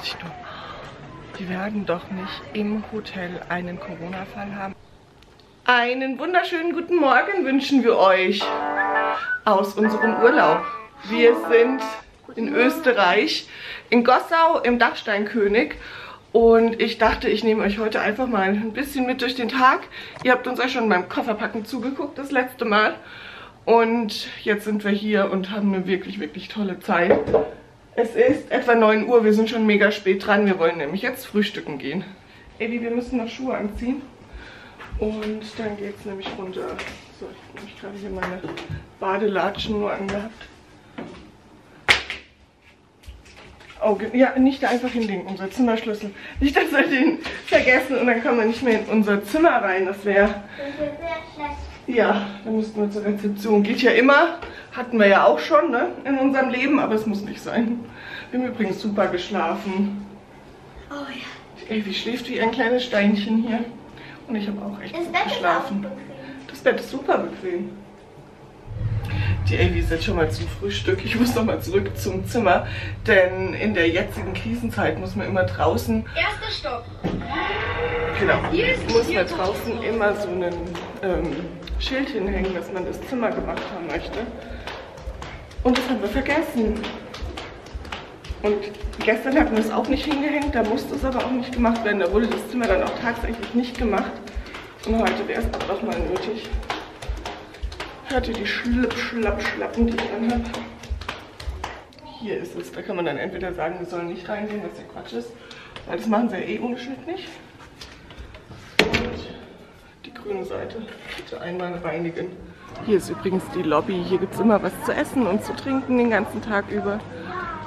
dachte ich nur, die werden doch nicht im Hotel einen Corona-Fall haben. Einen wunderschönen guten Morgen wünschen wir euch aus unserem Urlaub. Wir sind in Österreich, in Gossau im Dachsteinkönig und ich dachte, ich nehme euch heute einfach mal ein bisschen mit durch den Tag. Ihr habt uns ja schon beim Kofferpacken zugeguckt das letzte Mal. Und jetzt sind wir hier und haben eine wirklich, wirklich tolle Zeit. Es ist etwa 9 Uhr, wir sind schon mega spät dran. Wir wollen nämlich jetzt frühstücken gehen. Evi, wir müssen noch Schuhe anziehen. Und dann geht es nämlich runter. So, ich habe gerade hier meine Badelatschen nur angehabt. Oh, ja, nicht da einfach hinlegen, unser Zimmerschlüssel. Nicht, dass wir den vergessen und dann kommen wir nicht mehr in unser Zimmer rein. Das wäre... Ja, dann müssten wir zur Rezeption. Geht ja immer. Hatten wir ja auch schon ne, in unserem Leben, aber es muss nicht sein. Wir haben übrigens super geschlafen. Oh ja. Wie schläft wie ein kleines Steinchen hier. Und ich habe auch echt Das gut Bett geschlafen. Das Bett ist super bequem. Die Avi ist jetzt schon mal zum Frühstück. Ich muss noch mal zurück zum Zimmer, denn in der jetzigen Krisenzeit muss man immer draußen, Erster Stock. genau, Hier ist- muss man draußen immer so ein ähm, Schild hinhängen, dass man das Zimmer gemacht haben möchte. Und das haben wir vergessen. Und gestern hatten wir es auch nicht hingehängt, da musste es aber auch nicht gemacht werden. Da wurde das Zimmer dann auch tatsächlich nicht gemacht. Und heute wäre es einfach mal nötig. Hört ihr die Schlipp, Schlapp, Schlappen, die ich anhabe? Hier ist es. Da kann man dann entweder sagen, wir sollen nicht reingehen, was ja Quatsch ist. Weil das machen sie ja eh ohne Schnitt nicht. Grüne Seite bitte einmal reinigen. Hier ist übrigens die Lobby. Hier gibt es immer was zu essen und zu trinken den ganzen Tag über.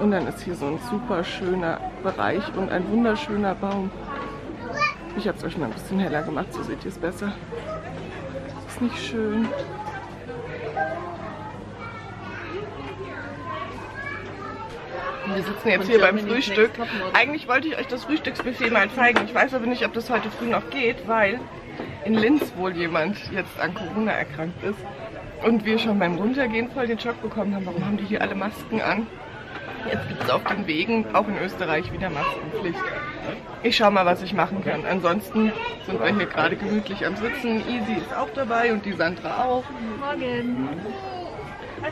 Und dann ist hier so ein super schöner Bereich und ein wunderschöner Baum. Ich habe es euch mal ein bisschen heller gemacht, so seht ihr es besser. Ist nicht schön. Wir sitzen jetzt hier beim Frühstück. Eigentlich wollte ich euch das Frühstücksbuffet mal zeigen. Ich weiß aber nicht, ob das heute früh noch geht, weil in Linz wohl jemand jetzt an Corona erkrankt ist. Und wir schon beim Runtergehen voll den Schock bekommen haben. Warum haben die hier alle Masken an? Jetzt gibt es auf den Wegen, auch in Österreich, wieder Maskenpflicht. Ich schau mal, was ich machen kann. Ansonsten sind wir hier gerade gemütlich am Sitzen. Easy ist auch dabei und die Sandra auch. Morgen.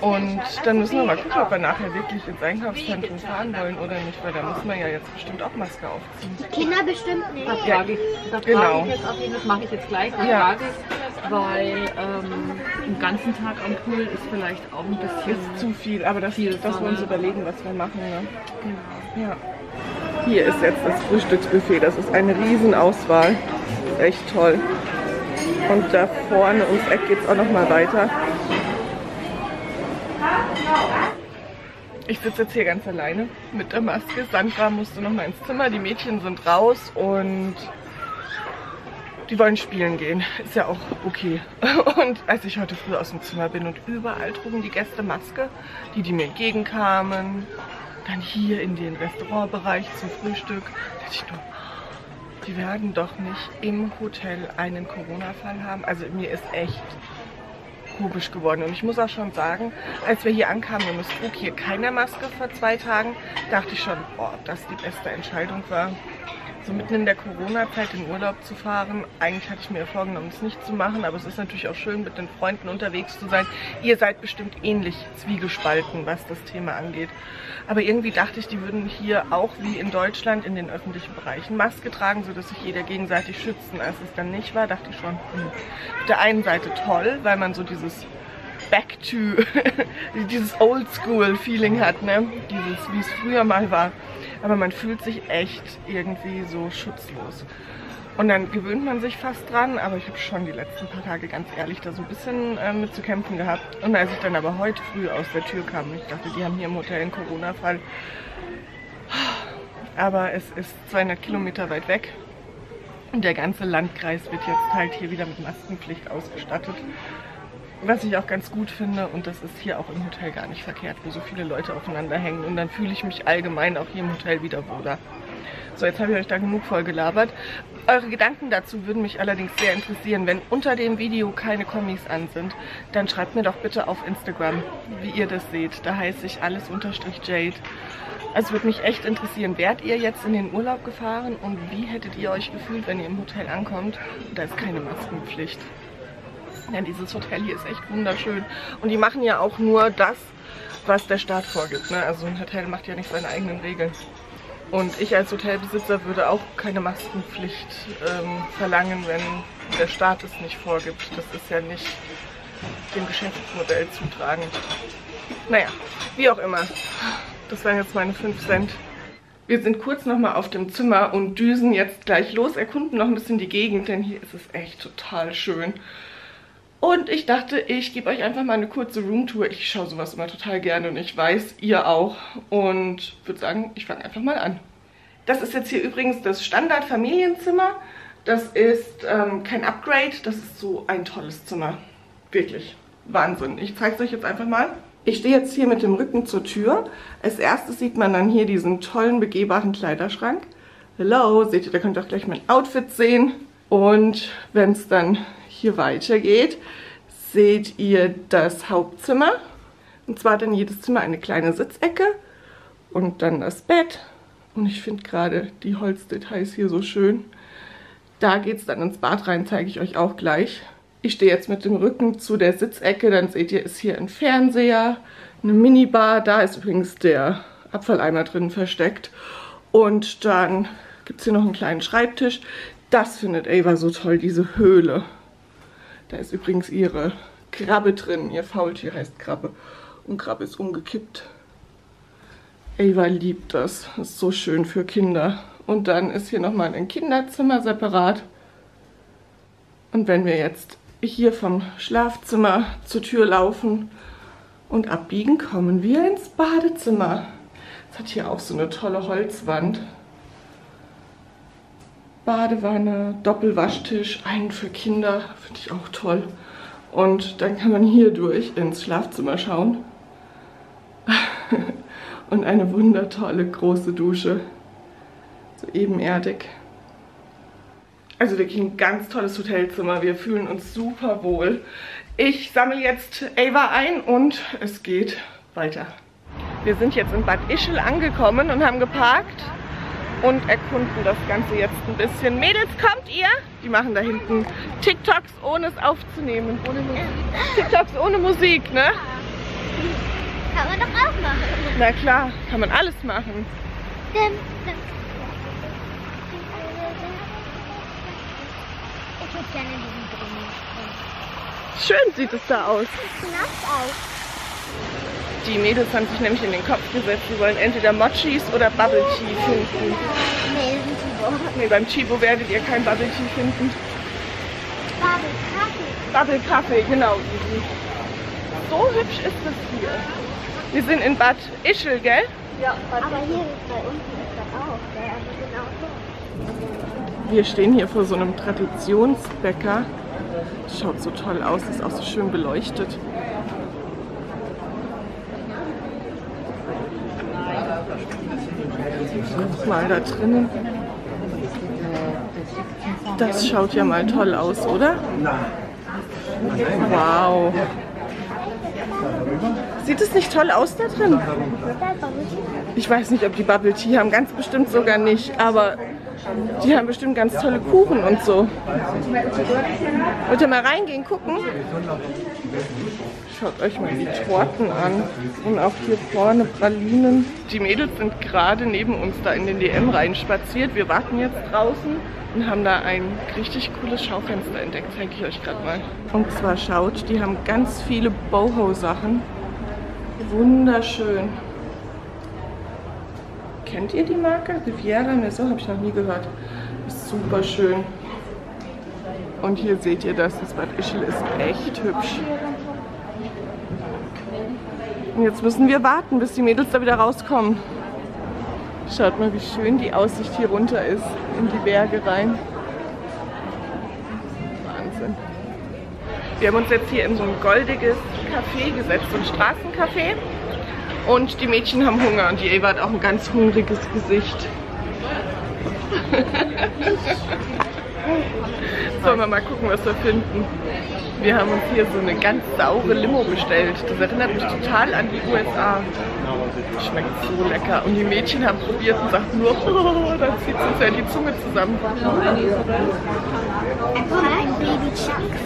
Und dann müssen wir mal gucken, ob wir nachher wirklich ins Einkaufszentrum fahren wollen oder nicht, weil da muss man ja jetzt bestimmt auch Maske aufziehen. Kinder bestimmt nicht. Das frage ich, das Genau. frage ich jetzt auf jeden Fall, das mache ich jetzt gleich, Ja. frage ich, weil ähm, den ganzen Tag am Pool ist vielleicht auch ein bisschen Ist zu viel, aber das, Viel das wir uns überlegen, was wir machen. Ne? Ja. Hier ist jetzt das Frühstücksbuffet. Das ist eine Riesenauswahl. Echt toll. Und da vorne ums Eck geht es auch noch mal weiter. Ich sitze jetzt hier ganz alleine mit der Maske. Sandra musste noch mal ins Zimmer. Die Mädchen sind raus und die wollen spielen gehen. Ist ja auch okay. Und als ich heute früh aus dem Zimmer bin und überall trugen die Gäste Maske, die, die mir entgegenkamen, dann hier in den Restaurantbereich zum Frühstück, dachte ich nur, die werden doch nicht im Hotel einen Corona-Fall haben. Also mir ist echt komisch geworden. Und ich muss auch schon sagen, als wir hier ankamen, und es trug hier keiner Maske vor zwei Tagen, dachte ich schon, oh, ob das die beste Entscheidung war. So mitten in der Corona-Zeit in Urlaub zu fahren. Eigentlich hatte ich mir vorgenommen, es nicht zu machen, aber es ist natürlich auch schön, mit den Freunden unterwegs zu sein. Ihr seid bestimmt ähnlich zwiegespalten, was das Thema angeht. Aber irgendwie dachte ich, die würden hier auch wie in Deutschland in den öffentlichen Bereichen Maske tragen, sodass sich jeder gegenseitig schützen. Als es dann nicht war, dachte ich schon, hm. auf der einen Seite toll, weil man so dieses Back to dieses Oldschool-Feeling hat, ne? Dieses, wie es früher mal war. Aber man fühlt sich echt irgendwie so schutzlos. Und dann gewöhnt man sich fast dran, aber ich habe schon die letzten paar Tage ganz ehrlich da so ein bisschen äh, mit zu kämpfen gehabt. Und als ich dann aber heute früh aus der Tür kam, ich dachte, die haben hier im Hotel einen Corona-Fall. Aber es ist 200 Kilometer weit weg. Und der ganze Landkreis wird jetzt halt hier wieder mit Maskenpflicht ausgestattet. Was ich auch ganz gut finde, und das ist hier auch im Hotel gar nicht verkehrt, wo so viele Leute aufeinander hängen. Und dann fühle ich mich allgemein auch hier im Hotel wieder wohler. So, jetzt habe ich euch da genug voll gelabert. Eure Gedanken dazu würden mich allerdings sehr interessieren. Wenn unter dem Video keine Kommis an sind, dann schreibt mir doch bitte auf Instagram, wie ihr das seht. Da heiße ich alles unterstrich Jade. Also würde mich echt interessieren, wärt ihr jetzt in den Urlaub gefahren und wie hättet ihr euch gefühlt, wenn ihr im Hotel ankommt da ist keine Maskenpflicht? Ja, dieses Hotel hier ist echt wunderschön. Und die machen ja auch nur das, was der Staat vorgibt. Ne? Also ein Hotel macht ja nicht seine eigenen Regeln. Und ich als Hotelbesitzer würde auch keine Maskenpflicht ähm, verlangen, wenn der Staat es nicht vorgibt. Das ist ja nicht dem Geschäftsmodell zutragend. Naja, wie auch immer. Das waren jetzt meine 5 Cent. Wir sind kurz nochmal auf dem Zimmer und düsen jetzt gleich los, erkunden noch ein bisschen die Gegend, denn hier ist es echt total schön. Und ich dachte, ich gebe euch einfach mal eine kurze Roomtour. Ich schaue sowas immer total gerne und ich weiß, ihr auch. Und würde sagen, ich fange einfach mal an. Das ist jetzt hier übrigens das Standard-Familienzimmer. Das ist ähm, kein Upgrade, das ist so ein tolles Zimmer. Wirklich Wahnsinn. Ich zeige es euch jetzt einfach mal. Ich stehe jetzt hier mit dem Rücken zur Tür. Als erstes sieht man dann hier diesen tollen begehbaren Kleiderschrank. Hello, seht ihr, da könnt ihr auch gleich mein Outfit sehen. Und wenn es dann hier weitergeht, seht ihr das Hauptzimmer. Und zwar dann jedes Zimmer eine kleine Sitzecke und dann das Bett. Und ich finde gerade die Holzdetails hier so schön. Da geht es dann ins Bad rein, zeige ich euch auch gleich. Ich stehe jetzt mit dem Rücken zu der Sitzecke, dann seht ihr, ist hier ein Fernseher, eine Minibar. Da ist übrigens der Abfalleimer drin versteckt. Und dann gibt es hier noch einen kleinen Schreibtisch. Das findet Ava so toll, diese Höhle. Da ist übrigens ihre Krabbe drin. Ihr Faultier heißt Krabbe. Und Krabbe ist umgekippt. Ava liebt das. das. Ist so schön für Kinder. Und dann ist hier nochmal ein Kinderzimmer separat. Und wenn wir jetzt hier vom Schlafzimmer zur Tür laufen und abbiegen, kommen wir ins Badezimmer. Es hat hier auch so eine tolle Holzwand. Badewanne, Doppelwaschtisch, einen für Kinder, finde ich auch toll. Und dann kann man hier durch ins Schlafzimmer schauen. Und eine wundertolle große Dusche. So ebenerdig. Also wirklich ein ganz tolles Hotelzimmer. Wir fühlen uns super wohl. Ich sammle jetzt Ava ein und es geht weiter. Wir sind jetzt in Bad Ischl angekommen und haben geparkt und erkunden das Ganze jetzt ein bisschen. Mädels, kommt ihr? Die machen da hinten TikToks, ohne es aufzunehmen. Ohne. TikToks ohne Musik, ne? Kann man doch auch machen. Na klar, kann man alles machen. Ich würde gerne in diesen Brunnen. Schön sieht es da aus. Sieht nass aus. Die Mädels haben sich nämlich in den Kopf gesetzt, sie wollen entweder Mochis oder Bubble Tea finden. Nee, beim Chibo werdet ihr kein Bubble Tea finden. Bubble Kaffee. Bubble Kaffee, genau. So hübsch ist es hier. Wir sind in Bad Ischl, gell? Aber hier ist bei unten ist das auch. gell? Also genau so. Wir stehen hier vor so einem Traditionsbäcker. Schaut so toll aus, ist auch so schön beleuchtet. Mal da drinnen. Das schaut ja mal toll aus, oder? Wow. Sieht es nicht toll aus da drin? Ich weiß nicht, ob die Bubble Tea haben, ganz bestimmt sogar nicht, aber die haben bestimmt ganz tolle Kuchen und so. Wollt ihr mal reingehen, gucken? Schaut euch mal die Torten an. Und auch hier vorne Pralinen. Die Mädels sind gerade neben uns da in den DM reinspaziert. Wir warten jetzt draußen und haben da ein richtig cooles Schaufenster entdeckt. Zeige ich euch gerade mal. Und zwar schaut, die haben ganz viele Boho-Sachen. Wunderschön. Kennt ihr die Marke? Riviera Maison habe ich noch nie gehört. Ist super schön. Und hier seht ihr das, das Bad Ischl ist echt hübsch. Und jetzt müssen wir warten, bis die Mädels da wieder rauskommen. Schaut mal, wie schön die Aussicht hier runter ist, in die Berge rein. Wahnsinn. Wir haben uns jetzt hier in so ein goldiges Café gesetzt, so ein Straßencafé. Und die Mädchen haben Hunger und die Eva hat auch ein ganz hungriges Gesicht. Sollen wir mal gucken, was wir finden. Wir haben uns hier so eine ganz saure Limo bestellt. Das erinnert mich total an die USA. Schmeckt so lecker. Und die Mädchen haben probiert und sagten nur, oh, dann zieht uns ja die Zunge zusammen. Baby Chunks.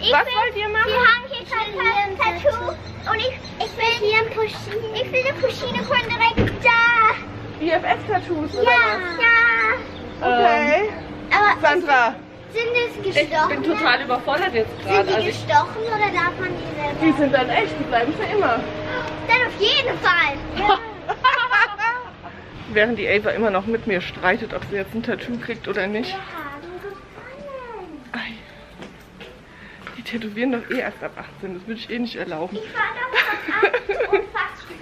Ich Was will, wollt ihr machen? Wir haben hier kein Tattoo. Und ich, ich will hier ein Puschine. Ich will eine Puschine von direkt da. IFS-Tattoos, oder Ja, ja. Okay. Aber Sandra, sind es Ich gestochen? bin total überfordert jetzt Sind gerade. die Also ich, gestochen oder darf man die selber? die sind dann echt, die bleiben für immer. Dann auf jeden Fall. Während die Ava immer noch mit mir streitet, ob sie jetzt ein Tattoo kriegt oder nicht. Ei. Die tätowieren doch eh erst ab 18, das würde ich eh nicht erlauben. Ich war doch und fast zehn.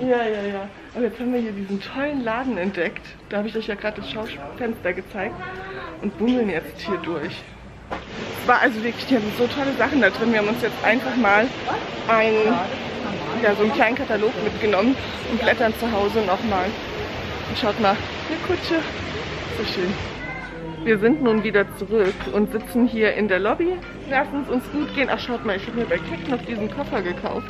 Ja, ja, ja. Aber jetzt haben wir hier diesen tollen Laden entdeckt. Da habe ich euch ja gerade das Schaufenster gezeigt. Und bummeln jetzt hier durch. Es war also wirklich, die haben so tolle Sachen da drin. Wir haben uns jetzt einfach mal einen, ja, so einen kleinen Katalog mitgenommen und blättern zu Hause nochmal. Und schaut mal, eine Kutsche. So schön. Wir sind nun wieder zurück und sitzen hier in der Lobby. Lassen es uns gut gehen. Ach, schaut mal, ich habe mir bei Kick noch diesen Koffer gekauft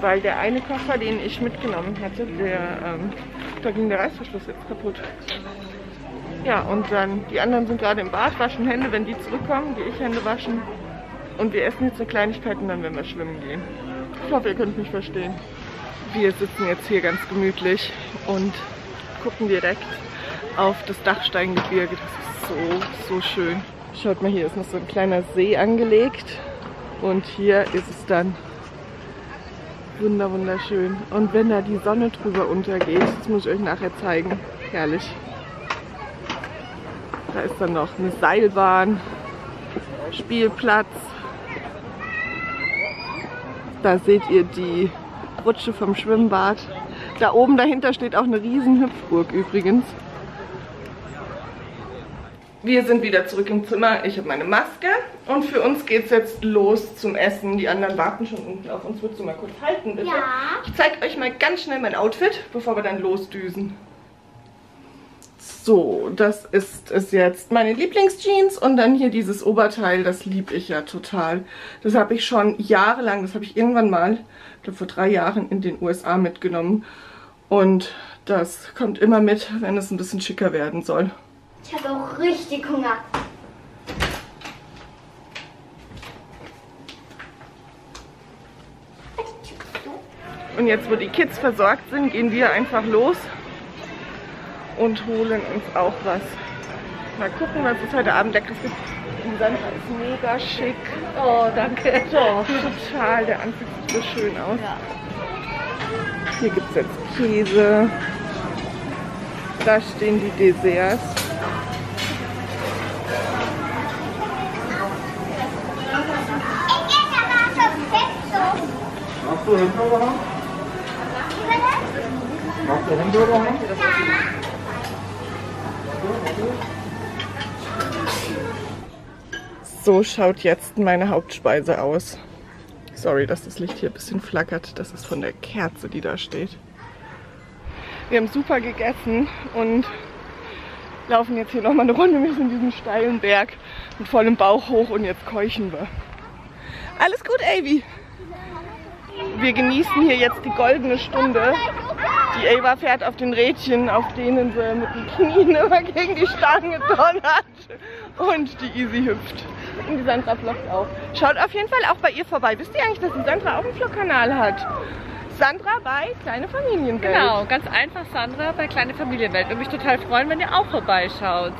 weil der eine Koffer, den ich mitgenommen hatte, der, ähm, da ging der Reißverschluss jetzt kaputt. Ja, und dann, die anderen sind gerade im Bad, waschen Hände, wenn die zurückkommen, gehe ich Hände waschen. Und wir essen jetzt eine Kleinigkeit und dann werden wir schwimmen gehen. Ich hoffe, ihr könnt mich verstehen. Wir sitzen jetzt hier ganz gemütlich und gucken direkt auf das Dachsteingebirge. Das ist so, so schön. Schaut mal, hier ist noch so ein kleiner See angelegt. Und hier ist es dann Wunder, wunderschön. Und wenn da die Sonne drüber untergeht, das muss ich euch nachher zeigen. Herrlich. Da ist dann noch eine Seilbahn, Spielplatz. Da seht ihr die Rutsche vom Schwimmbad. Da oben dahinter steht auch eine riesen Hüpfburg übrigens. Wir sind wieder zurück im Zimmer. Ich habe meine Maske und für uns geht es jetzt los zum Essen. Die anderen warten schon unten auf uns. Würdest du mal kurz halten, bitte? Ja. Ich zeige euch mal ganz schnell mein Outfit, bevor wir dann losdüsen. So, das ist es jetzt. Meine Lieblingsjeans und dann hier dieses Oberteil, das liebe ich ja total. Das habe ich schon jahrelang, das habe ich irgendwann mal, ich glaube vor drei Jahren in den USA mitgenommen. Und das kommt immer mit, wenn es ein bisschen schicker werden soll. Ich habe auch richtig Hunger. Und jetzt, wo die Kids versorgt sind, gehen wir einfach los und holen uns auch was. Mal gucken, was es heute Abend leckeres gibt. Die Sandra ist mega schick. oh, danke. So. Total, der Anzug sieht so schön aus. Hier gibt es jetzt Käse. Da stehen die Desserts. Machst du Hände Machst du Hände So schaut jetzt meine Hauptspeise aus. Sorry, dass das Licht hier ein bisschen flackert. Das ist von der Kerze, die da steht. Wir haben super gegessen und laufen jetzt hier nochmal eine Runde mit in diesen steilen Berg mit vollem Bauch hoch und jetzt keuchen wir. Alles gut, Avi? Wir genießen hier jetzt die goldene Stunde. Die Ava fährt auf den Rädchen, auf denen sie mit den Knien immer gegen die Stange donnert. Und die Easy hüpft. Und die Sandra vloggt auch. Schaut auf jeden Fall auch bei ihr vorbei. Wisst ihr eigentlich, dass die Sandra auch einen Vlogkanal hat? Sandra bei Kleine Familienwelt. Genau, ganz einfach Sandra bei Kleine Familienwelt. Würde mich total freuen, wenn ihr auch vorbeischaut.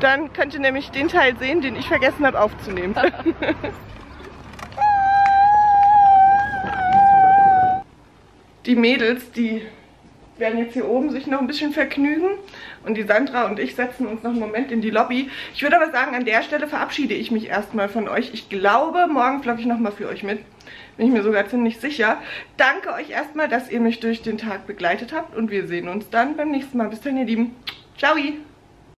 Dann könnt ihr nämlich den Teil sehen, den ich vergessen habe aufzunehmen. die Mädels, die werden jetzt hier oben sich noch ein bisschen vergnügen. Und die Sandra und ich setzen uns noch einen Moment in die Lobby. Ich würde aber sagen, an der Stelle verabschiede ich mich erstmal von euch. Ich glaube, morgen vlogge ich nochmal für euch mit. Bin ich mir sogar ziemlich sicher. Danke euch erstmal, dass ihr mich durch den Tag begleitet habt und wir sehen uns dann beim nächsten Mal. Bis dann, ihr Lieben. Ciao!